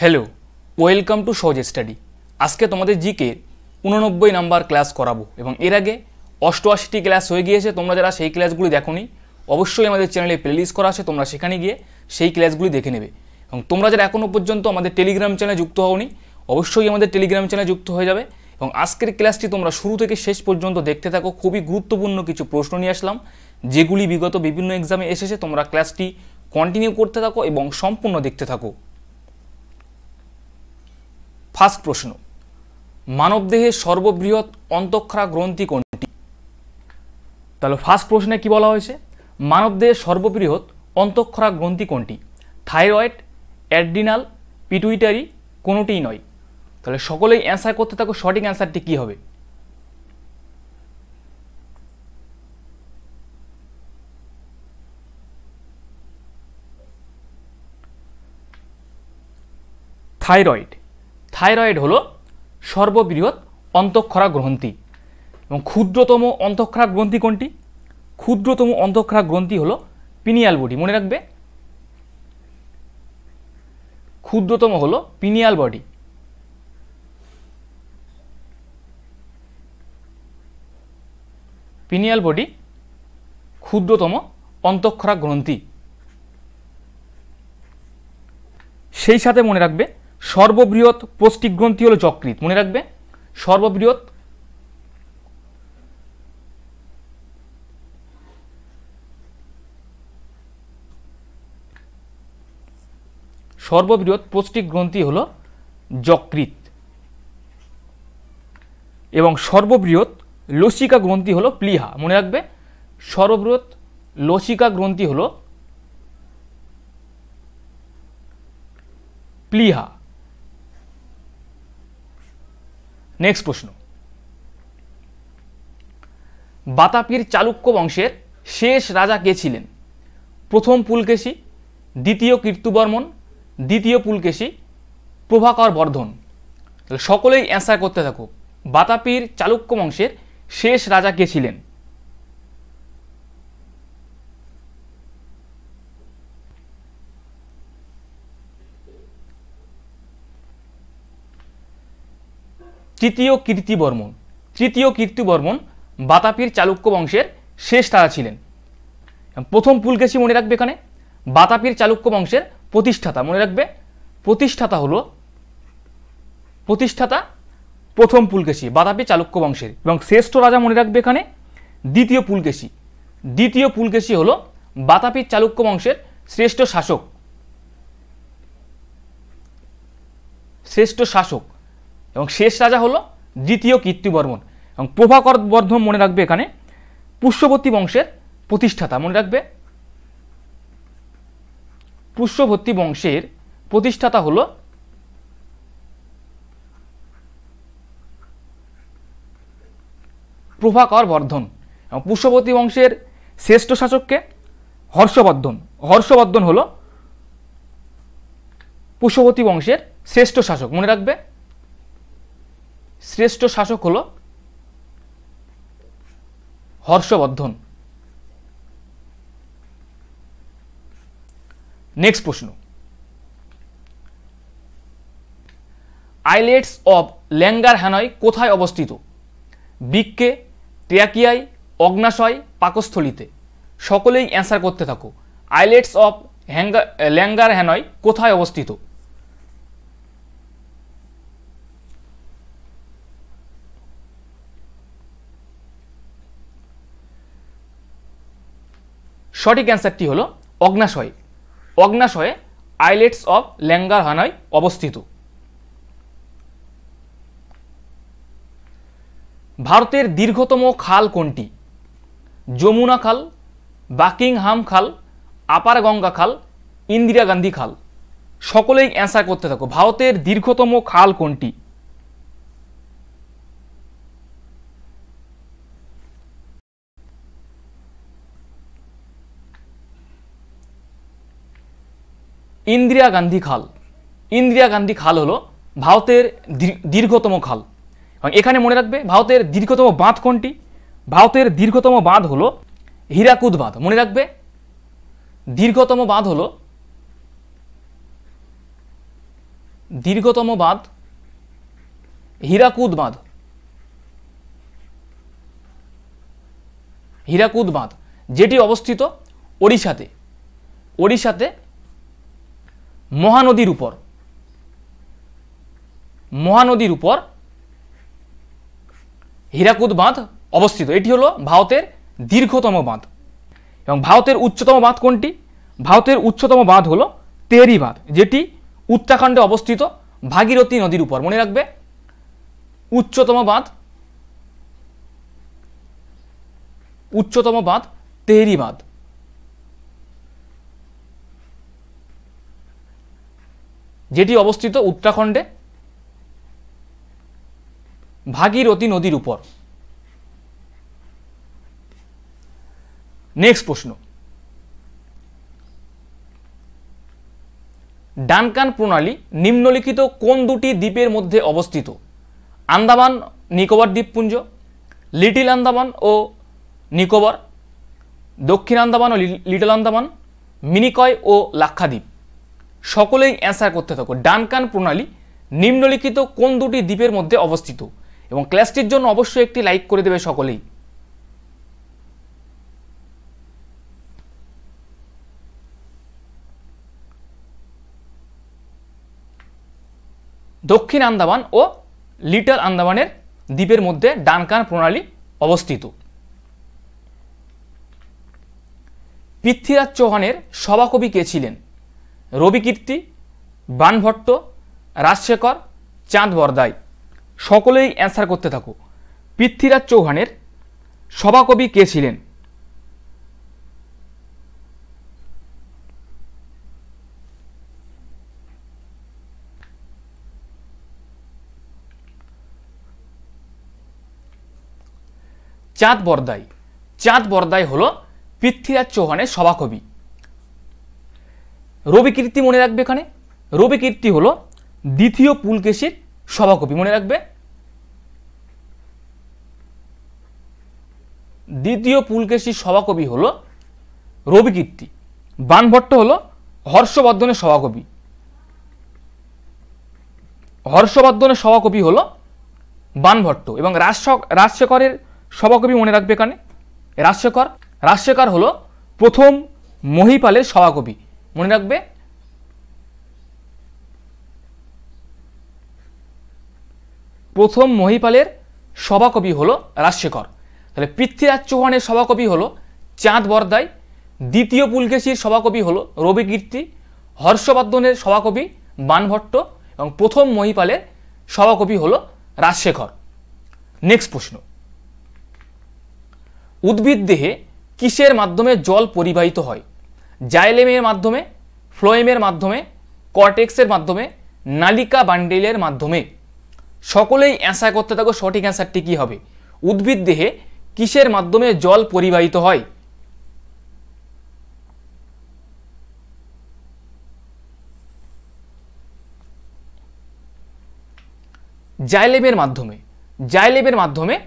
Hello welcome to Sahaj study আজকে তোমাদের GK উননব্বই নাম্বার ক্লাস করাবো এবং এর আগে অষ্টআশিটি ক্লাস হয়ে গিয়েছে, তোমরা যারা সেই ক্লাসগুলি দেখোনি, অবশ্যই আমাদের চ্যানেলে প্লেলিস্ট করা আছে, তোমরা সেখানে গিয়ে সেই ক্লাসগুলি দেখে নেবে। এবং তোমরা যারা এখনও পর্যন্ত আমাদের টেলিগ্রাম চ্যানেলে যুক্ত হওনি, অবশ্যই আমাদের টেলিগ্রাম চ্যানেলে যুক্ত হয়ে যাবে। এবং আজকের ক্লাসটি তোমরা শুরু থেকে শেষ পর্যন্ত দেখতে থাকো, খুবই গুরুত্বপূর্ণ কিছু প্রশ্ন নিয়ে আসলাম, যেগুলি বিগত বিভিন্ন এক্সামে এসেছে, তোমরা ক্লাসটি কন্টিনিউ করতে থাকো এবং সম্পূর্ণ দেখতে থাকো। ফার্স্ট প্রশ্ন, মানবদেহের সর্ববৃহৎ অন্তঃক্ষরা গ্রন্থি কোনটি? তাহলে ফার্স্ট প্রশ্নে কি বলা হয়েছে? মানবদেহের সর্ববৃহৎ অন্তঃক্ষরা গ্রন্থি কোনটি? থাইরয়েড, অ্যাড্রিনাল, পিটুইটারি কোনোটিই নয়। তাহলে সকলেই অ্যান্সার করতে থাকো, সঠিক অ্যান্সারটি কী হবে? থাইরয়েড থাইরয়েড হলো সর্ববৃহৎ অন্তঃক্ষরা গ্রন্থি। এবং ক্ষুদ্রতম অন্তঃক্ষরা গ্রন্থি কোনটি? ক্ষুদ্রতম অন্তঃক্ষরা গ্রন্থি হলো পিনিয়াল বডি। মনে রাখবে? ক্ষুদ্রতম হলো পিনিয়াল বডি। পিনিয়াল বডি ক্ষুদ্রতম অন্তঃক্ষরা গ্রন্থি। সেই সাথে মনে রাখবে সর্ববৃহৎ গ্রন্থি হলো যকৃত মনে রাখবে? সর্ববৃহৎ সর্ববৃহৎ গ্রন্থি হলো যকৃত এবং সর্ববৃহৎ লসিকা গ্রন্থি হলো প্লিহা। মনে রাখবে? সর্ববৃহৎ লসিকা গ্রন্থি হলো প্লিহা। নেক্সট প্রশ্ন. বাতাপির চালুক্য বংশের শেষ রাজা কে ছিলেন? প্রথম পুলকেশী, দ্বিতীয় কীর্তুবর্মন, দ্বিতীয় পুলকেশী, প্রভাকর বর্ধন। সকলেই অ্যান্সার করতে থাকো বাতাপির চালুক্য বংশের শেষ রাজা কে ছিলেন? তৃতীয় কীর্তিবর্মন তৃতীয় কীর্তিবর্মন বাতাপির চালুক্য বংশের শেষ রাজা ছিলেন। প্রথম পুলকেশী মনে রাখবে এখানে? বাতাপির চালুক্য বংশের প্রতিষ্ঠাতা মনে রাখবে? প্রতিষ্ঠাতা হলো, প্রতিষ্ঠাতা প্রথম পুলকেশী, বাতাপি চালুক্য বংশের। এবং শ্রেষ্ঠ রাজা মনে রাখবে এখানে? দ্বিতীয় পুলকেশী। দ্বিতীয় পুলকেশী হলো বাতাপির চালুক্য বংশের শ্রেষ্ঠ শাসক। শ্রেষ্ঠ শাসক। এবং শেষ রাজা হলো দ্বিতীয় কীর্তিবর্মন এবং প্রভাকর বর্ধন মনে রাখবে এখানে পুষ্যবর্তী বংশের প্রতিষ্ঠাতা, মনে রাখবে? পুষ্যবর্তী বংশের প্রতিষ্ঠাতা হলো প্রভাকর বর্ধন। এবং পুষ্যবর্তী বংশের শ্রেষ্ঠ শাসককে হর্ষবর্ধন। হর্ষবর্ধন হল পুষ্যবর্তী বংশের শ্রেষ্ঠ শাসক, মনে রাখবে? শ্রেষ্ঠ শাসক হল হর্ষবর্ধন। নেক্সট প্রশ্ন। আইলেটস অব ল্যাঙ্গার হ্যানয় কোথায় অবস্থিত? বৃক্ষে ট্রিয়াকিয়ায় অগ্নাশয়, পাকস্থলিতে। সকলেই অ্যান্সার করতে থাকো। Islets of hanger Langer Hanoi কোথায় অবস্থিত? সঠিক অ্যান্সারটি হলো অগ্নাশয়। অগ্নাশয়ে আইলেটস অফ ল্যাঙ্গার হানায় অবস্থিত। ভারতের দীর্ঘতম খাল কোনটি? যমুনা খাল, বাকিংহাম খাল, আপার গঙ্গা খাল, ইন্দিরা গান্ধী খাল। সকলেই অ্যান্সার করতে থাকো। ভারতের দীর্ঘতম খাল কোনটি? ইন্দিরা গান্ধী খাল। ইন্দিরা গান্ধী খাল হলো ভারতের দীর্ঘতম খাল। এবং এখানে মনে রাখবে, ভারতের দীর্ঘতম বাঁধ কোনটি? ভারতের দীর্ঘতম বাঁধ হলো হীরাকুদ বাঁধ। মনে রাখবে, দীর্ঘতম বাঁধ হলো, দীর্ঘতম বাঁধ হীরাকুদ বাঁধ। হীরাকুদ বাঁধ, যেটি অবস্থিত ওড়িশাতে। ওড়িশাতে মহানদীর উপর। মহানদীর উপর হীরাকুদ বাঁধ অবস্থিত। এটি হলো ভারতের দীর্ঘতম বাঁধ। এবং ভারতের উচ্চতম বাঁধ কোনটি? ভারতের উচ্চতম বাঁধ হলো তেহরি বাঁধ, যেটি উত্তরাখণ্ডে অবস্থিত ভাগীরথী নদীর উপর। মনে রাখবে, উচ্চতম বাঁধ উচ্চতম বাঁধ তেহরি বাঁধ। যেটি অবস্থিত উত্তরাখণ্ডে, ভাগীরথী নদীর উপর। নেক্সট প্রশ্ন। ডানকান প্রণালী নিম্নলিখিত কোন দুটি দ্বীপের মধ্যে অবস্থিত? আন্দামান, নিকোবর দ্বীপপুঞ্জ, লিটিল আন্দামান ও নিকোবর, দক্ষিণ আন্দামান ও লিটল আন্দামান, মিনিকয় ও লাক্ষাদ্বীপ। সকলেই অ্যান্সার করতে থাকো। ডানকান প্রণালী, নিম্নলিখিত কোন দুটি দ্বীপের মধ্যে অবস্থিত? এবং ক্লাসটির জন্য অবশ্যই একটি লাইক করে দেবে সকলেই। দক্ষিণ আন্দামান ও লিটল আন্দামানের দ্বীপের মধ্যে ডানকান প্রণালী অবস্থিত। পৃথ্বীরাজ চৌহানের সভাকবি কে ছিলেন? রবিকীর্তি বানভট্ট রাজশেখর, চাঁদ বরদাই। সকলেই অ্যান্সার করতে থাকো। পৃথ্বীরাজ চৌহানের সভাকবি কে ছিলেন? চাঁদ বরদাই। চাঁদ বরদাই হল পৃথ্বীরাজ চৌহানের সভাকবি। রবি কীর্তি মনে রাখবে এখানে? রবি কীর্তি হল দ্বিতীয় পুলকেশীর সভাকবি, মনে রাখবে? দ্বিতীয় পুলকেশীর সভাকবি হল রবি কীর্তি। বানভট্ট হল হর্ষবর্ধনের সভাকবি। হর্ষবর্ধনের সভাকবি হল বানভট্ট এবং রাজশেখরের সভাকবি মনে রাখবে এখানে। রাজশেখর রাজশেখর হলো প্রথম মহিপালের সভাকবি। মনে রাখবে? প্রথম মহিপালের সভাকবি হলো রাজশেখর। তাহলে পৃথ্বীরাজ চৌহানের সভাকবি হলো চাঁদ বরদাই। দ্বিতীয় পুলকেশীর সভাকবি হলো রবি কীর্তি। হর্ষবর্ধনের সভাকবি বানভট্ট এবং প্রথম মহিপালের সভাকবি হলো রাজশেখর। নেক্সট প্রশ্ন। উদ্ভিদ দেহে কিসের মাধ্যমে জল পরিবাহিত হয়? জাইলেমের মাধ্যমে, ফ্লোয়েমের মাধ্যমে, কর্টেক্সের মাধ্যমে, নালিকা বান্ডেলের মাধ্যমে। সকলেই অ্যান্সার করতে থাকো, সঠিক অ্যান্সারটি কী হবে? উদ্ভিদ দেহে কিসের মাধ্যমে জল পরিবাহিত হয়? জাইলেমের মাধ্যমে জাইলেমের মাধ্যমে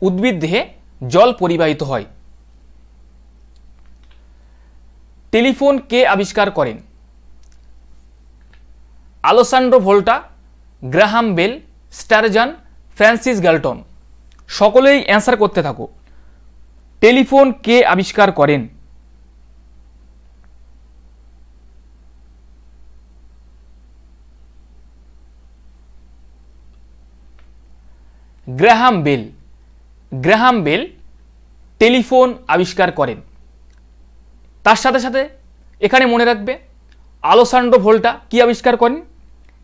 উদ্ভিদ দেহে জল পরিবাহিত হয়। টেলিফোন কে আবিষ্কার করেন? Alessandro Volta, Graham Bell, Sturgeon, Francis Galton সকলেই অ্যান্সার করতে থাকো। টেলিফোন কে আবিষ্কার করেন? Graham Bell. Graham Bell telephone আবিষ্কার করেন। তার সাথে সাথে এখানে মনে রাখবে আলোসান্ড্রো ভোল্টা কি আবিষ্কার করেন?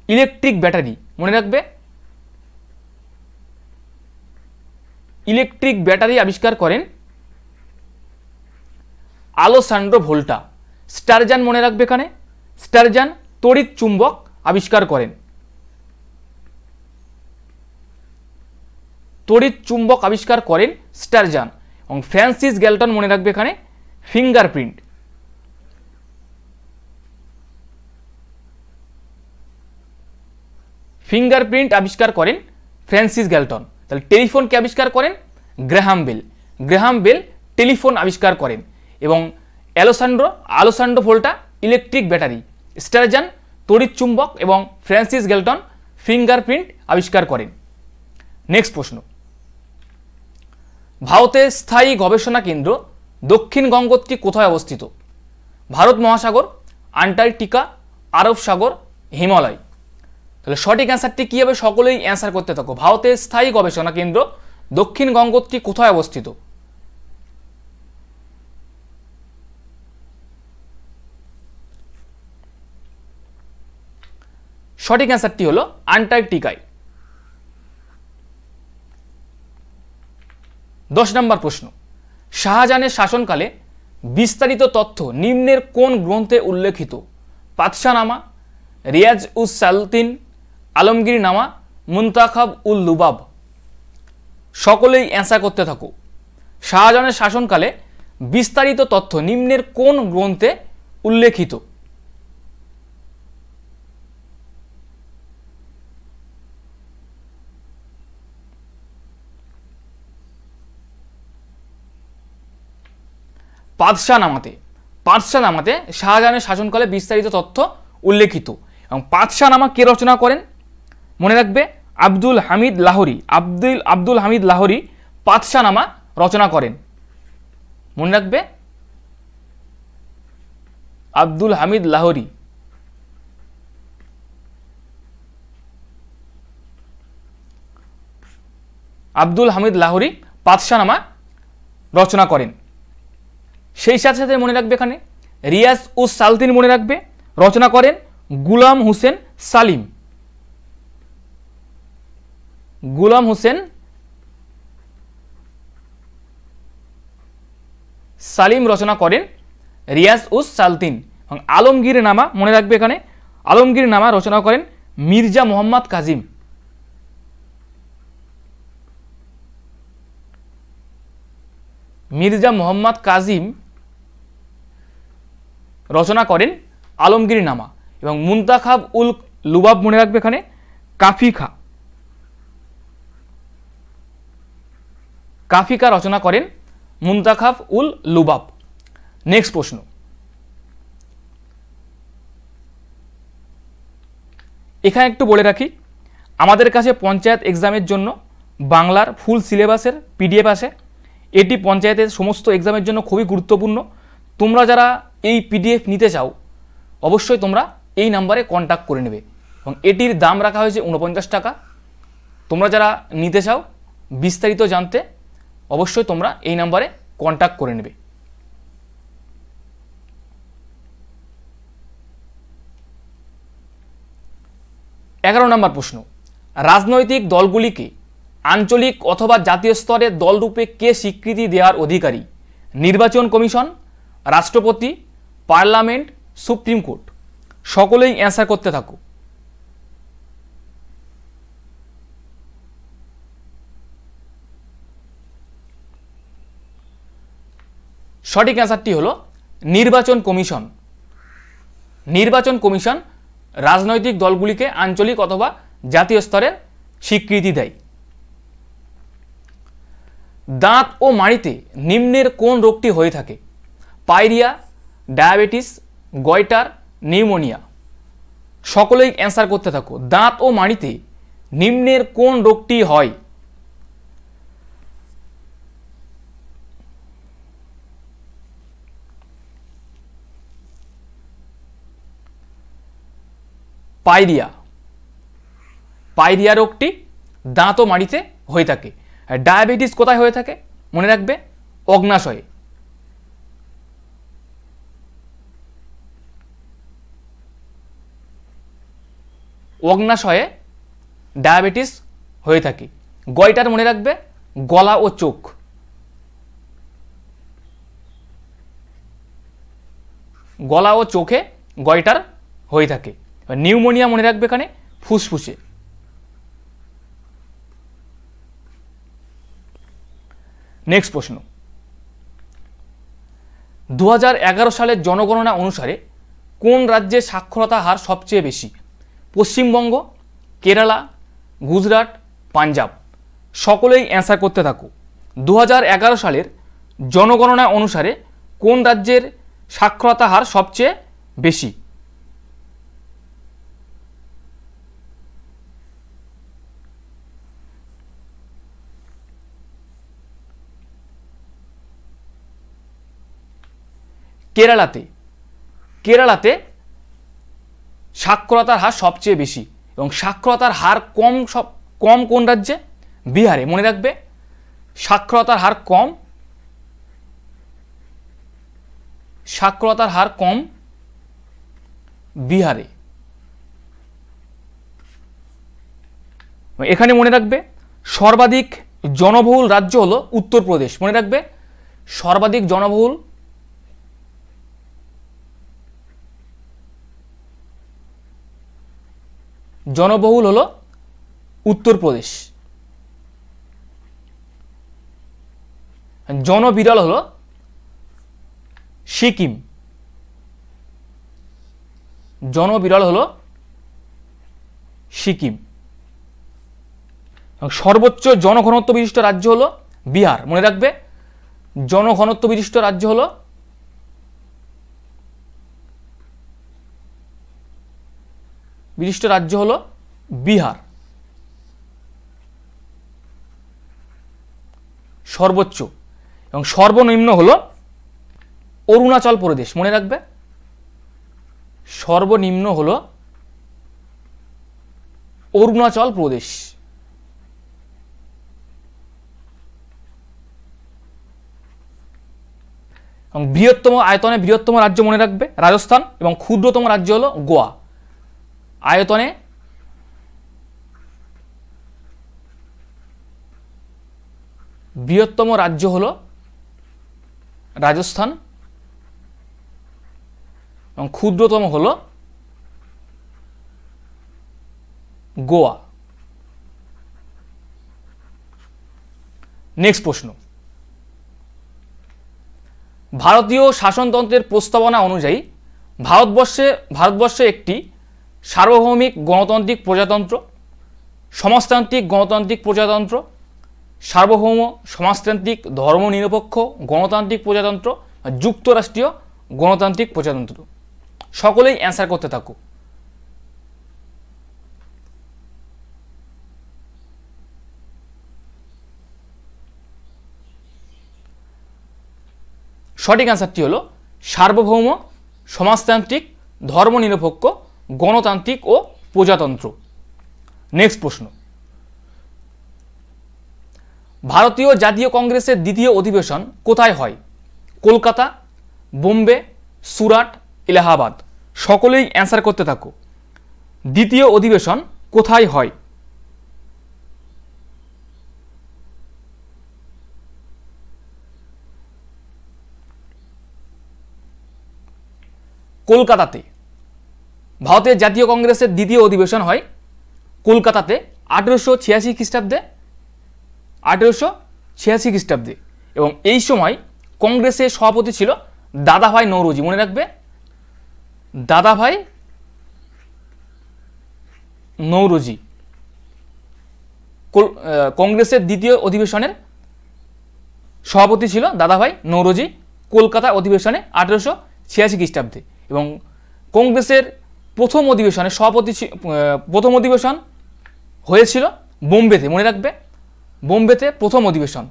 Electric battery. মনে রাখবে ইলেকট্রিক ব্যাটারি আবিষ্কার করেন আলোসান্ড্রো ভোল্টা স্টারজান মনে রাখবে এখানে। স্টারজান তড়িৎ চুম্বক আবিষ্কার করেন। তড়িৎ চুম্বক আবিষ্কার করেন স্টারজান এবং ফ্রান্সিস গ্যালটন মনে রাখবে এখানে ফিঙ্গারপ্রিন্ট। ফিঙ্গারপ্রিন্ট আবিষ্কার করেন ফ্রান্সিস গ্যালটন তাহলে টেলিফোনকে আবিষ্কার করেন? Graham Bell. Graham Bell telephone আবিষ্কার করেন এবং অ্যালোসান্ড্রো, আলোসান্ড্রো ভোল্টা ইলেকট্রিক ব্যাটারি, স্টারজান, তড়িৎ চুম্বক এবং ফ্রান্সিস গেলটন ফিঙ্গারপ্রিন্ট আবিষ্কার করেন। নেক্সট প্রশ্ন। ভারতের স্থায়ী গবেষণা কেন্দ্র দক্ষিণ গঙ্গোত্রী কোথায় অবস্থিত? ভারত মহাসাগর, আন্টার্কটিকা, আরব সাগর, হিমালয়। তাহলে সঠিক অ্যান্সারটি কী হবে সকলেই অ্যান্সার করতে থাকো? ভারতের স্থায়ী গবেষণা কেন্দ্র দক্ষিণ গঙ্গোত্রী কোথায় অবস্থিত? সঠিক অ্যান্সারটি হলো আন্টার্কটিকায়। দশ নম্বর প্রশ্ন। শাহজাহানের শাসনকালে বিস্তারিত তথ্য নিম্নের কোন গ্রন্থে উল্লেখিত? পাতশানামা রিয়াজ উস সালতিন আলমগীর নামা মুন্তাখাব উল লুবাব। সকলেই অ্যান্সার করতে থাকো। শাহজাহানের শাসনকালে বিস্তারিত তথ্য নিম্নের কোন গ্রন্থে উল্লেখিত? পাদশাহ নামাতে। পাদশাহ নামাতে শাহজাহানের শাসনকালে বিস্তারিত তথ্য উল্লেখিত। এবং পাদশাহ নামা কে রচনা করেন? মনে রাখবে? আব্দুল হামিদ লাহরি। আব্দুল আব্দুল হামিদ লাহরি পাদশাহ নামা রচনা করেন। মনে রাখবে? আব্দুল হামিদ লাহরি। আব্দুল হামিদ লাহরি পাতশানামা রচনা করেন। সেই সাথে সাথে মনে রাখবে এখানে, রিয়াজ উস সালতিন মনে রাখবে, রচনা করেন গুলাম হুসেন সালিম। গুলাম হোসেন, সালিম রচনা করেন রিয়াজ উস সালতিন। এবং আলমগীর নামা মনে রাখবে এখানে, আলমগীর নামা রচনা করেন মির্জা মোহাম্মদ কাজিম। মির্জা মোহাম্মদ কাজিম রচনা করেন আলমগীর নামা। এবং মুন্তাখাব উল লুবাব মনে রাখবে এখানে, কাফিখা। কাফিকা রচনা করেন মুন্তাখাব উল লুবাব। নেক্সট প্রশ্ন। এখানে একটু বলে রাখি, আমাদের কাছে পঞ্চায়েত এক্সামের জন্য বাংলার ফুল সিলেবাসের পিডিএফ আছে। এটি পঞ্চায়েতের সমস্ত এক্সামের জন্য খুবই গুরুত্বপূর্ণ। তোমরা যারা এই পিডিএফ নিতে চাও, অবশ্যই তোমরা এই নাম্বারে কন্ট্যাক্ট করে নেবে। এবং এটির দাম রাখা হয়েছে উনপঞ্চাশ টাকা। তোমরা যারা নিতে চাও, বিস্তারিত জানতে অবশ্যই তোমরা এই নাম্বারে কন্ট্যাক্ট করে নেবে। এগারো নম্বর প্রশ্ন, রাজনৈতিক দলগুলিকে আঞ্চলিক অথবা জাতীয় স্তরে দলরূপে কে স্বীকৃতি দেওয়ার অধিকারী? নির্বাচন কমিশন, রাষ্ট্রপতি, পার্লামেন্ট, সুপ্রিম কোর্ট। সকলেই অ্যান্সার করতে থাকো। সঠিক অ্যান্সারটি হলো নির্বাচন কমিশন। নির্বাচন কমিশন রাজনৈতিক দলগুলিকে আঞ্চলিক অথবা জাতীয় স্তরের স্বীকৃতি দেয়। দাঁত ও মাড়িতে নিম্নের কোন রোগটি হয়ে থাকে? Pyorrhoea diabetes, goitre, pneumonia. সকলেই অ্যান্সার করতে থাকো। দাঁত ও মাড়িতে নিম্নের কোন রোগটি হয়? পাইরিয়া পাইরিয়া রোগটি দাঁত ও মাড়িতে হয়ে থাকে। ডায়াবেটিস কোথায় হয়ে থাকে? মনে রাখবে, অগ্নাশয়ে। অগ্নাশয়ে ডায়াবেটিস হয়ে থাকে। গয়টার মনে রাখবে, গলা ও চোখ। গলা ও চোখে গয়টার হয়ে থাকে। নিউমোনিয়া মনে রাখবে এখানে? ফুসফুসে। নেক্সট প্রশ্ন। দু হাজার এগারো সালের জনগণনা অনুসারে কোন রাজ্যের সাক্ষরতা হার সবচেয়ে বেশি? পশ্চিমবঙ্গ, কেরালা, গুজরাট, পাঞ্জাব। সকলেই অ্যান্সার করতে থাকো। দু সালের জনগণনা অনুসারে কোন রাজ্যের সাক্ষরতা হার সবচেয়ে বেশি? কেরালাতে কেরালাতে সাক্ষরতার হার সবচেয়ে বেশি এবং সাক্ষরতার হার কম সব, কম কোন রাজ্যে? বিহারে, মনে রাখবে। সাক্ষরতার হার কম, সাক্ষরতার হার কম বিহারে। এখানে মনে রাখবে, সর্বাধিক জনবহুল রাজ্য হলো উত্তরপ্রদেশ। মনে রাখবে, সর্বাধিক জনবহুল জনবহুল হলো উত্তরপ্রদেশ। জনবিরল হলো সিকিম। জনবিরল হলো সিকিম। সর্বোচ্চ জনঘনত্ব বিশিষ্ট রাজ্য হলো বিহার। মনে রাখবে, জনঘনত্ব বিশিষ্ট রাজ্য হলো বিশিষ্ট রাজ্য হলো বিহার। সর্বোচ্চ এবং সর্বনিম্ন হলো অরুণাচল প্রদেশ, মনে রাখবে? সর্বনিম্ন হলো অরুণাচল প্রদেশ। এবং বৃহত্তম, আয়তনে বৃহত্তম রাজ্য মনে রাখবে? রাজস্থান এবং ক্ষুদ্রতম রাজ্য হলো গোয়া। আয়তনে বৃহত্তম রাজ্য হল রাজস্থান এবং ক্ষুদ্রতম হল গোয়া। নেক্সট প্রশ্ন। ভারতীয় শাসনতন্ত্রের প্রস্তাবনা অনুযায়ী ভারতবর্ষে ভারতবর্ষে একটি সার্বভৌমিক গণতান্ত্রিক প্রজাতন্ত্র, সমাজতান্ত্রিক গণতান্ত্রিক প্রজাতন্ত্র, সার্বভৌম সমাজতান্ত্রিক ধর্মনিরপেক্ষ গণতান্ত্রিক প্রজাতন্ত্র যুক্তরাষ্ট্রীয় গণতান্ত্রিক প্রজাতন্ত্র। সকলেই অ্যান্সার করতে থাকুক। সঠিক অ্যান্সারটি হলো সার্বভৌম সমাজতান্ত্রিক ধর্মনিরপেক্ষ গণতান্ত্রিক ও প্রজাতন্ত্র। নেক্সট প্রশ্ন। ভারতীয় জাতীয় কংগ্রেসের দ্বিতীয় অধিবেশন কোথায় হয়? কলকাতা, বোম্বে, সুরাট, এলাহাবাদ। সকলেই অ্যান্সার করতে থাকো। দ্বিতীয় অধিবেশন কোথায় হয়? কলকাতাতে। ভারতের জাতীয় কংগ্রেসের দ্বিতীয় অধিবেশন হয় কলকাতাতে আঠেরোশো ছিয়াশি খ্রিস্টাব্দে, আঠেরোশো ছিয়াশি খ্রিস্টাব্দে। এবং এই সময় কংগ্রেসের সভাপতি ছিল দাদাভাই নৌরোজি। মনে রাখবে? দাদাভাই নৌরোজি। কংগ্রেসের দ্বিতীয় অধিবেশনের সভাপতি ছিল দাদাভাই নৌরোজি কলকাতা অধিবেশনে আঠেরোশো ছিয়াশি খ্রিস্টাব্দে। এবং কংগ্রেসের প্রথম অধিবেশনে সভাপতি প্রথম অধিবেশন হয়েছিল বোম্বেতে, মনে রাখবে? বোম্বেতে প্রথম অধিবেশন।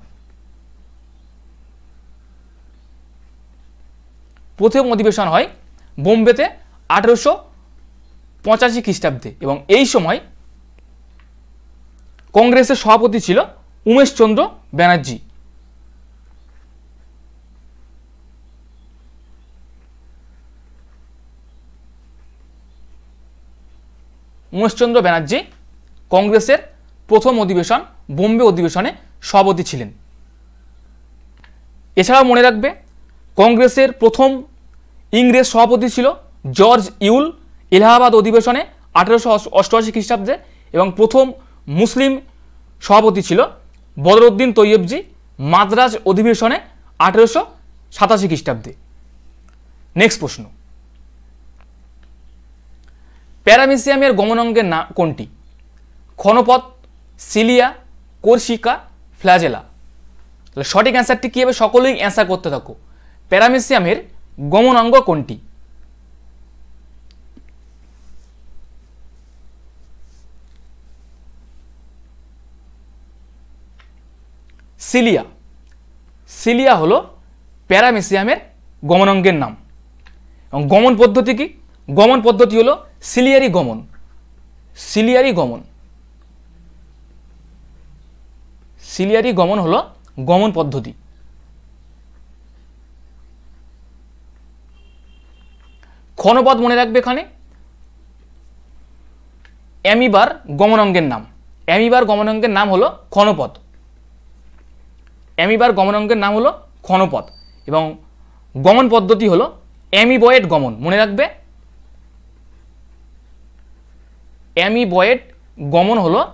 প্রথম অধিবেশন হয় বোম্বেতে আঠেরোশো পঁচাশি খ্রিস্টাব্দে এবং এই সময় কংগ্রেসের সভাপতি ছিল উমেশচন্দ্র ব্যানার্জি। উমেশচন্দ্র ব্যানার্জি কংগ্রেসের প্রথম অধিবেশন, বোম্বে অধিবেশনে সভাপতি ছিলেন। এছাড়াও মনে রাখবে, কংগ্রেসের প্রথম ইংরেজ সভাপতি ছিল জর্জ ইউল, এলাহাবাদ অধিবেশনে আঠেরোশো অষ্টআশি খ্রিস্টাব্দে এবং প্রথম মুসলিম সভাপতি ছিল বদরউদ্দিন তৈয়বজি মাদ্রাজ অধিবেশনে আঠেরোশো সাতাশি খ্রিস্টাব্দে। নেক্সট প্রশ্ন। প্যারামিসিয়ামের গমনাঙ্গের না কোনটি? ক্ষণপথ, সিলিয়া কোরশিকা ফ্ল্যাজেলা। তাহলে সঠিক অ্যান্সারটি কী হবে? সকলেই অ্যান্সার করতে থাকো। প্যারামিসিয়ামের গমনাঙ্গ কোনটি? সিলিয়া। সিলিয়া হলো প্যারামিসিয়ামের গমনাঙ্গের নাম। এবং গমন পদ্ধতি কি? গমন পদ্ধতি হলো সিলিয়ারি গমন। সিলিয়ারি গমন। সিলিয়ারি গমন হলো গমন পদ্ধতি। ক্ষণপদ মনে রাখবে এখানে। অ্যামিবার গমনাঙ্গের নাম। অ্যামিবার গমনাঙ্গের নাম হলো ক্ষণপদ অ্যামিবার গমনাঙ্গের নাম হলো ক্ষণপদ এবং গমন পদ্ধতি হলো অ্যামিবয়েড গমন। মনে রাখবে? অ্যামিবয়েড গমন হলো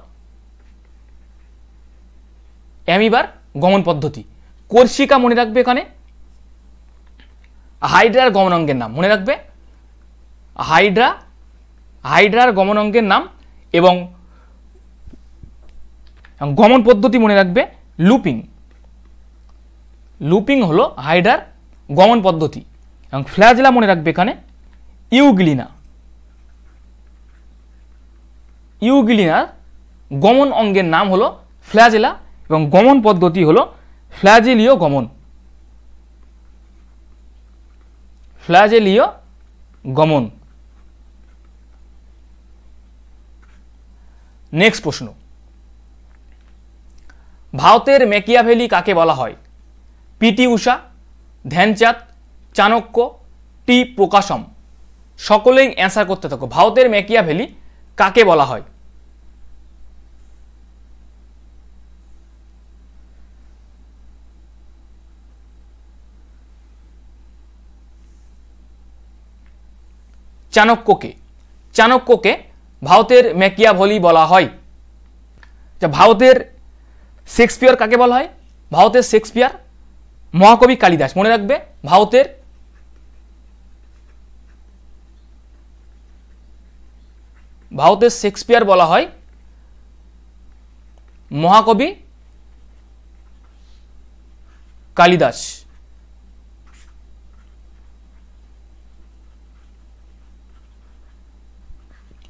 অ্যামিবার গমন পদ্ধতি। কোর্সিকা মনে রাখবে এখানে? হাইড্রার গমনাঙ্গের নাম মনে রাখবে? হাইড্রা, হাইড্রার গমনাঙ্গের নাম এবং গমন পদ্ধতি মনে রাখবে লুপিং। লুপিং হলো হাইড্রার গমন পদ্ধতি। এবং ফ্ল্যাজলা মনে রাখবে এখানে? ইউগ্লিনা। ইউগ্লিনার গমন অঙ্গের নাম হলো ফ্ল্যাজেলা এবং গমন পদ্ধতি হলো ফ্ল্যাজেলীয় গমন। ফ্ল্যাজেলীয় গমন। নেক্সট প্রশ্ন। ভারতের মেকিয়াভেলি কাকে বলা হয়? PT Usha, Dhyan Chand, Chanakya, T Prakasam. সকলেই অ্যান্সার করতে থাকো। ভারতের মেকিয়াভেলি কাকে বলা হয়? চাণক্যকে। চাণক্যকে ভারতের ম্যাকিয়াভলি বলা হয়। যা ভারতের শেক্সপিয়ার কাকে বলা হয়? ভারতের শেক্সপিয়ার মহাকবি কালিদাস। মনে রাখবে, ভারতের ভারতের শেক্সপিয়ার বলা হয় মহাকবি কালিদাস।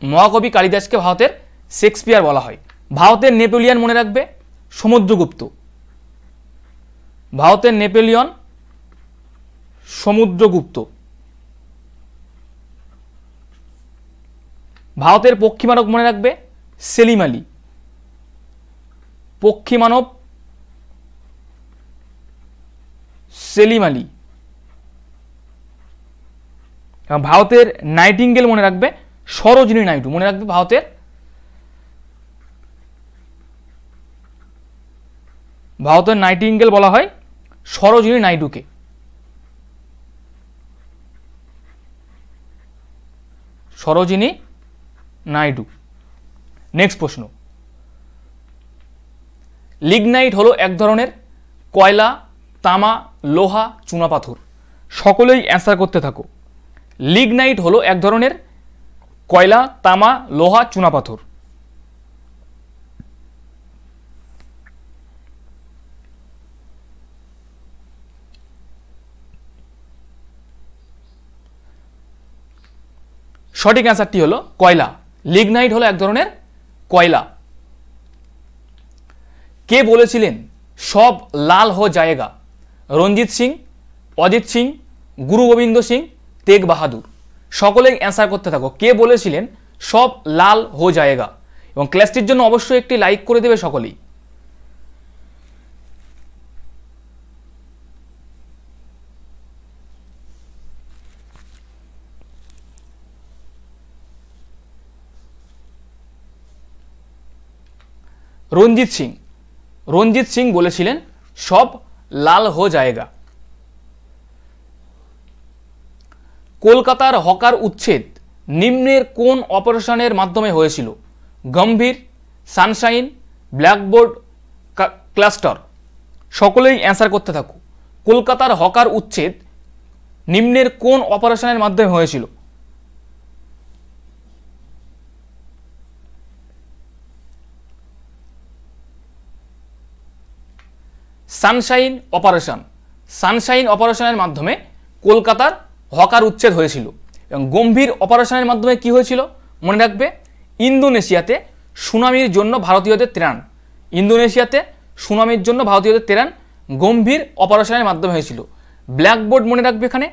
মহাকবি কালিদাসকে ভারতের শেক্সপিয়ার বলা হয়। ভারতের নেপোলিয়ান মনে রাখবে সমুদ্রগুপ্ত। ভারতের নেপোলিয়ন সমুদ্রগুপ্ত। ভারতের পক্ষীমানব মনে রাখবে? সেলিম আলী। পক্ষীমানব সেলিম আলী। এবং ভারতের নাইটিঙ্গেল মনে রাখবে সরোজিনী নাইডু। মনে রাখবে ভারতের? ভারতের নাইটিঙ্গেল বলা হয় সরোজিনী নাইডুকে। সরোজিনী নাইডু। নেক্সট প্রশ্ন। লিগনাইট হলো এক ধরনের কয়লা, তামা, লোহা চুনাপাথর সকলেই অ্যান্সার করতে থাকো। লিগনাইট হলো এক ধরনের কয়লা, তামা, লোহা চুনাপাথর সঠিক অ্যান্সারটি হলো কয়লা। লিগনাইট হলো এক ধরনের কয়লা। কে বলেছিলেন, সব লাল হো জায়গা? রঞ্জিত সিং, অজিত সিং, গুরু গোবিন্দ সিং, তেগ বাহাদুর। সকলেই অ্যান্সার করতে থাকো। কে বলেছিলেন, সব লাল হো জায়গা? এবং ক্লাসটির জন্য অবশ্যই একটি লাইক করে দেবে সকলেই। রঞ্জিত সিং। রঞ্জিত সিং বলেছিলেন, সব লাল হো জায়গা। কলকাতার হকার উচ্ছেদ নিম্নের কোন অপারেশনের মাধ্যমে হয়েছিল? Gambhir, sunshine, blackboard cluster. সকলেই অ্যান্সার করতে থাকো কলকাতার হকার উচ্ছেদ নিম্নের কোন অপারেশনের মাধ্যমে হয়েছিল? Sunshine operation. সানশাইন অপারেশনের মাধ্যমে কলকাতার হকার উচ্ছেদ হয়েছিল এবং গম্ভীর অপারেশনের মাধ্যমে কি হয়েছিল? মনে রাখবে, ইন্দোনেশিয়াতে সুনামির জন্য ভারতীয়দের ত্রাণ। ইন্দোনেশিয়াতে সুনামির জন্য ভারতীয়দের ত্রাণ গম্ভীর অপারেশনের মাধ্যমে হয়েছিল। ব্ল্যাকবোর্ড মনে রাখবে এখানে?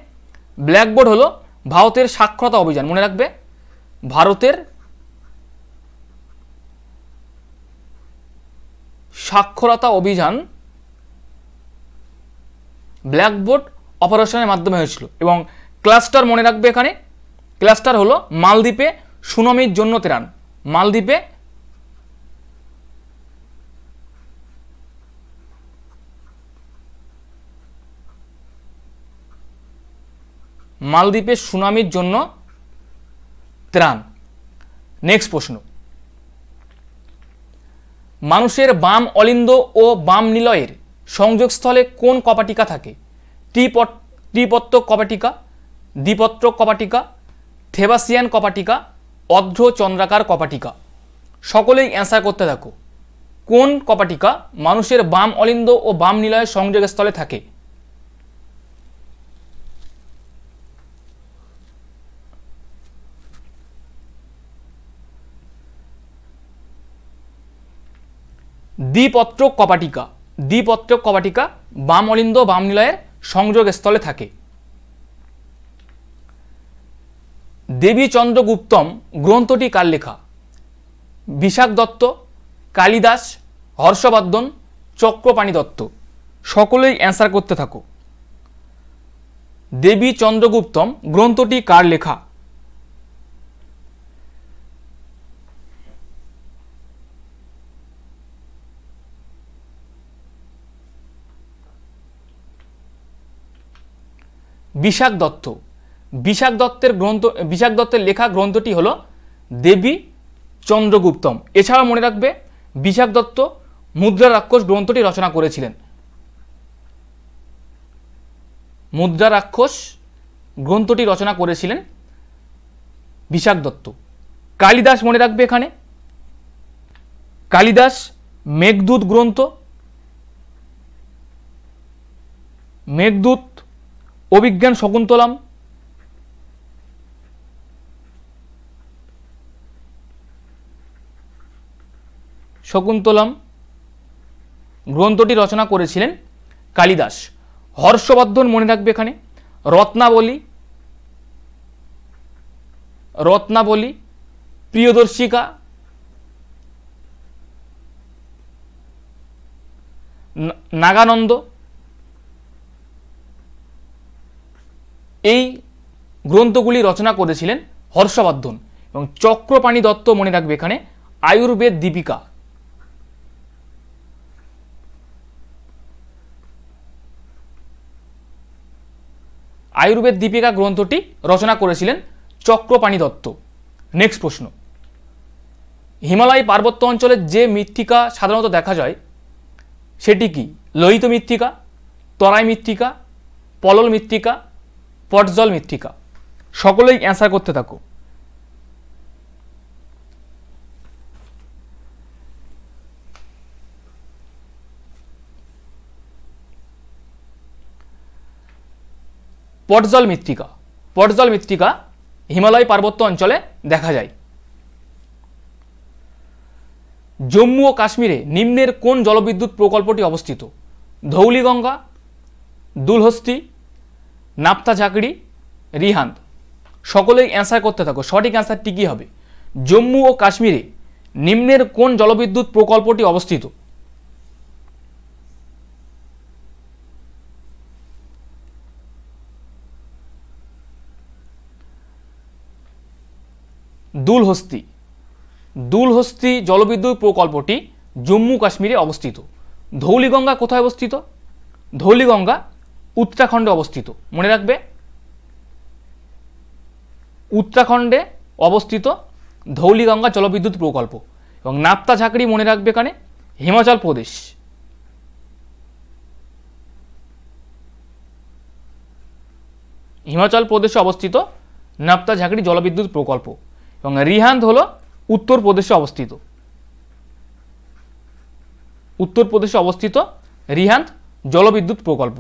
ব্ল্যাকবোর্ড হলো ভারতের সাক্ষরতা অভিযান। মনে রাখবে, ভারতের সাক্ষরতা অভিযান ব্ল্যাকবোর্ড অপারেশনের মাধ্যমে হয়েছিল এবং ক্লাস্টার মনে রাখবে এখানে। ক্লাস্টার হলো মালদ্বীপে সুনামির জন্য ত্রাণ। মালদ্বীপে মালদ্বীপে সুনামির জন্য ত্রাণ। নেক্সট প্রশ্ন। মানুষের বাম অলিন্দ ও বাম নিলয়ের সংযোগস্থলে কোন কপাটিকা থাকে? ত্রিপট ত্রিপত্র কপাটিকা, দ্বিপত্র কপাটিকা, থেবাসিয়ান কপাটিকা, অর্ধ চন্দ্রাকার কপাটিকা। সকলেই অ্যান্সার করতে থাকো কোন কপাটিকা মানুষের বাম অলিন্দ ও বাম নিলয়ের সংযোগস্থলে থাকে? দ্বিপত্রক কপাটিকা। দ্বিপত্রক কবাটিকা বাম অলিন্দ, বাম নিলয়ের সংযোগ স্থলে থাকে। দেবী চন্দ্রগুপ্তম গ্রন্থটি কার লেখা? বিশাখ দত্ত, কালিদাস, হর্ষবর্ধন, চক্রপাণি দত্ত। সকলেই অ্যান্সার করতে থাকো। দেবী চন্দ্রগুপ্তম গ্রন্থটি কার লেখা? বিশাখ দত্ত। বিশাখ দত্তের গ্রন্থ বিশাখ দত্তের লেখা গ্রন্থটি হলো দেবী চন্দ্রগুপ্তম। এছাড়াও মনে রাখবে বিশাখ দত্ত মুদ্রা রাক্ষস গ্রন্থটি রচনা করেছিলেন। মুদ্রা রাক্ষস গ্রন্থটি রচনা করেছিলেন বিশাখ দত্ত। কালিদাস মনে রাখবে এখানে। কালিদাস মেঘদূত গ্রন্থ। মেঘদূত অভিজ্ঞান শকুন্তলাম। শকুন্তলাম গ্রন্থটি রচনা করেছিলেন কালিদাস। হর্ষবর্ধন মনে রাখবে এখানে। রত্নাবলী রত্নাবলী, প্রিয়দর্শিকা নাগানন্দ এই গ্রন্থগুলি রচনা করেছিলেন হর্ষবর্ধন এবং চক্রপাণি দত্ত মনে রাখবে এখানে আয়ুর্বেদ দীপিকা। আয়ুর্বেদ দীপিকা গ্রন্থটি রচনা করেছিলেন চক্রপাণি দত্ত। নেক্সট প্রশ্ন। হিমালয় পার্বত্য অঞ্চলের যে মৃত্তিকা সাধারণত দেখা যায়, সেটি কি লোহিত মৃত্তিকা, তরাই মৃত্তিকা, পলল মৃত্তিকা পটজল মৃত্তিকা। সকলেই অ্যান্সার করতে থাকো। পটজল মৃত্তিকা। পটজল মৃত্তিকা হিমালয় পার্বত্য অঞ্চলে দেখা যায়। জম্মু ও কাশ্মীরে নিম্নের কোন জলবিদ্যুৎ প্রকল্পটি অবস্থিত? ধৌলিগঙ্গা, দুলহস্তি নাপ্তা ঝাঁকড়ি রিহান্ত সকলেই অ্যান্সার করতে থাকো। সঠিক অ্যান্সারটি কী হবে? জম্মু ও কাশ্মীরে নিম্নের কোন জলবিদ্যুৎ প্রকল্পটি অবস্থিত? দুলহস্তি। দুলহস্তি জলবিদ্যুৎ প্রকল্পটি জম্মু কাশ্মীরে অবস্থিত। ধৌলিগঙ্গা কোথায় অবস্থিত? ধৌলিগঙ্গা উত্তরাখণ্ডে অবস্থিত। মনে রাখবে? উত্তরাখণ্ডে অবস্থিত ধৌলিগঙ্গা জলবিদ্যুৎ প্রকল্প এবং নাপ্তা ঝাঁকড়ি মনে রাখবে এখানে হিমাচল প্রদেশ। হিমাচল প্রদেশে অবস্থিত নাপ্তা ঝাঁকড়ি জলবিদ্যুৎ প্রকল্প এবং রিহান্ত হল উত্তরপ্রদেশে অবস্থিত। উত্তরপ্রদেশে অবস্থিত রিহান্ত জলবিদ্যুৎ প্রকল্প।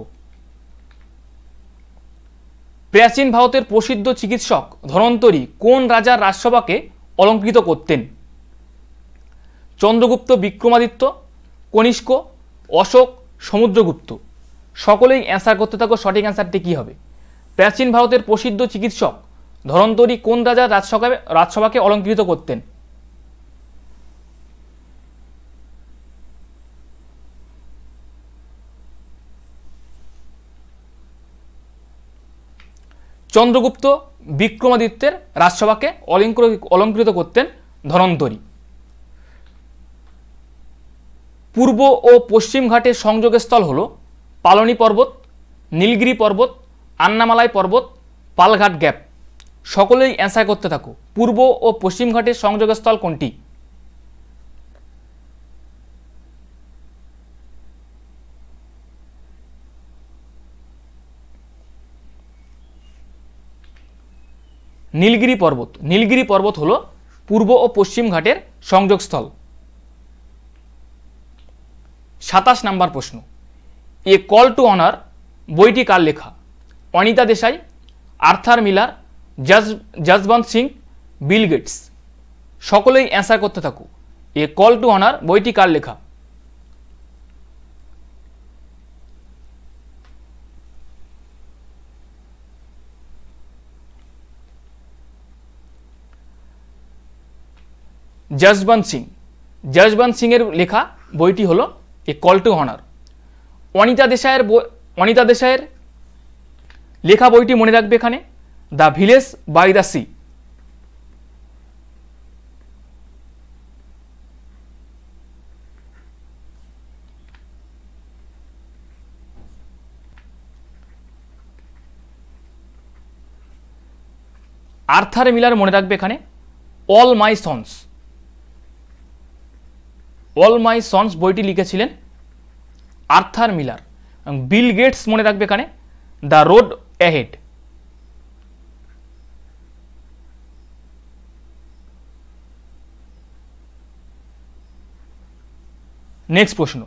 প্রাচীন ভারতের প্রসিদ্ধ চিকিৎসক ধনন্তরী কোন রাজার রাজসভাকে অলঙ্কৃত করতেন? চন্দ্রগুপ্ত বিক্রমাদিত্য, কনিষ্ক, অশোক, সমুদ্রগুপ্ত। সকলেই অ্যান্সার করতে থাকো, সঠিক অ্যান্সারটি কী হবে? প্রাচীন ভারতের প্রসিদ্ধ চিকিৎসক ধরন্তরী কোন রাজার রাজসভাকে রাজসভাকে অলঙ্কৃত করতেন? চন্দ্রগুপ্ত বিক্রমাদিত্যের রাজসভাকে অলঙ্কৃত অলঙ্কৃত করতেন ধনন্তরী। পূর্ব ও পশ্চিম ঘাটের সংযোগস্থল হল পালনী পর্বত, নীলগিরি পর্বত, আন্নামালাই পর্বত, পালঘাট গ্যাপ। সকলেই অ্যান্সার করতে থাকো। পূর্ব ও পশ্চিম ঘাটের সংযোগস্থল কোনটি? নীলগিরি পর্বত। নীলগিরি পর্বত হল পূর্ব ও পশ্চিম ঘাটের সংযোগস্থল। সাতাশ নাম্বার প্রশ্ন। এ কল টু অনার বইটি কার লেখা? অনিতা দেশাই, আর্থার মিলার, জাজ জসবন্ত সিং, বিল গেটস। সকলেই অ্যান্সার করতে থাকো এ কল টু অনার বইটি কার লেখা? জসবন্ত সিং। জসবন্ত সিংয়ের লেখা বইটি হলো a call to honour. Anita দেশাইয়ের Anita দেশাইয়ের লেখা বইটি মনে রাখবে এখানে, the village by the sea. Arthur Miller মনে রাখবে এখানে, all my sons. All my sons বইটি লিখেছিলেন আর্থার মিলার। বিল গেটস মনে রাখবে এখানে দ্য রোড অ্যাহেড। নেক্সট প্রশ্ন।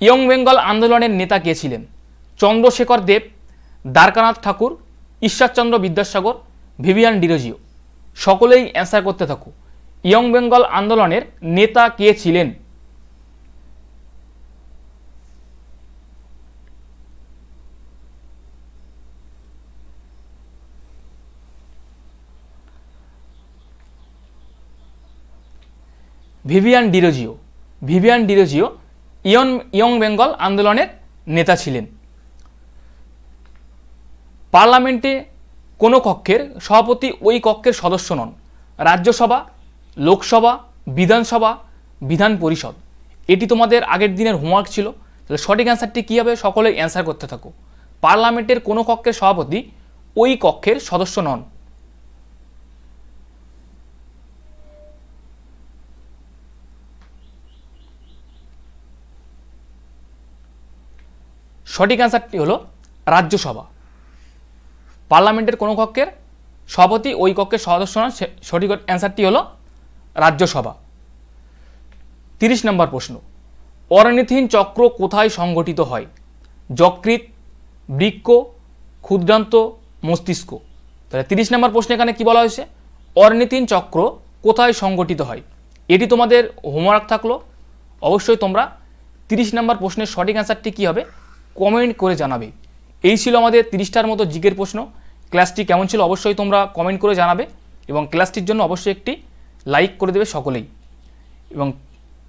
ইয়ং বেঙ্গল আন্দোলনের নেতা কে ছিলেন? Chandrashekhar Deb, Dwarkanath Thakur, Ishwarchandra Vidyasagar, Vivian Derozio. সকলেই অ্যান্সার করতে থাকো ইয়ং বেঙ্গল আন্দোলনের নেতা কে ছিলেন? Vivian Derozio. Vivian Derozio ইয়ন young Bengal আন্দোলনের নেতা ছিলেন। পার্লামেন্টে কোনো কক্ষের সভাপতি ওই কক্ষের সদস্য নন। রাজ্যসভা লোকসভা, বিধানসভা, বিধান পরিষদ। এটি তোমাদের আগের দিনের হোমওয়ার্ক ছিল। তাহলে সঠিক অ্যান্সারটি কী হবে? সকলে অ্যান্সার করতে থাকো। পার্লামেন্টের কোনো কক্ষের সভাপতি ওই কক্ষের সদস্য নন। সঠিক অ্যান্সারটি হলো রাজ্যসভা। পার্লামেন্টের কোনো কক্ষের সভাপতি ওই কক্ষের সদস্য নন। সঠিক অ্যান্সারটি হলো রাজ্যসভা। তিরিশ নম্বর প্রশ্ন। অর্নিথিন চক্র কোথায় সংগঠিত হয়? যকৃত বৃক্ক, ক্ষুদ্রান্ত, মস্তিষ্ক। তাহলে তিরিশ নম্বর প্রশ্ন এখানে কি বলা হয়েছে? অর্নিথিন চক্র কোথায় সংগঠিত হয়? এটি তোমাদের হোমওয়ার্ক থাকল। অবশ্যই তোমরা তিরিশ নম্বর প্রশ্নের সঠিক অ্যান্সারটি কী হবে কমেন্ট করে জানাবে। এই ছিল আমাদের তিরিশটার মতো জিকের প্রশ্ন। ক্লাসটি কেমন ছিল অবশ্যই তোমরা কমেন্ট করে জানাবে এবং ক্লাসটির জন্য অবশ্যই একটি লাইক করে দেবে সকলেই। এবং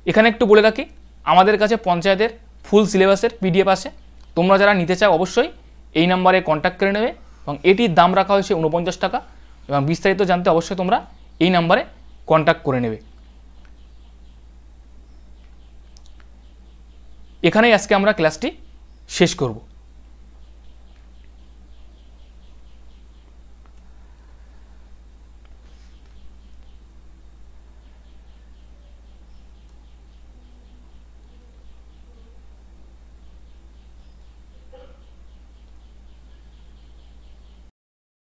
এখানে একটু বলে রাখি, আমাদের কাছে পঞ্চায়েতের ফুল সিলেবাসের পিডিএফ আছে। তোমরা যারা নিতে চাও অবশ্যই এই নাম্বারে কন্ট্যাক্ট করে নেবে এবং এটির দাম রাখা হয়েছে উনপঞ্চাশ টাকা এবং বিস্তারিত জানতে অবশ্যই তোমরা এই নাম্বারে কন্ট্যাক্ট করে নেবে। এখানেই আজকে আমরা ক্লাসটি শেষ করব।